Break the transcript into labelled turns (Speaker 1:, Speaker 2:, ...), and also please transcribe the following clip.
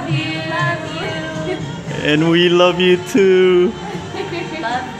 Speaker 1: Love you.
Speaker 2: And we love you too. love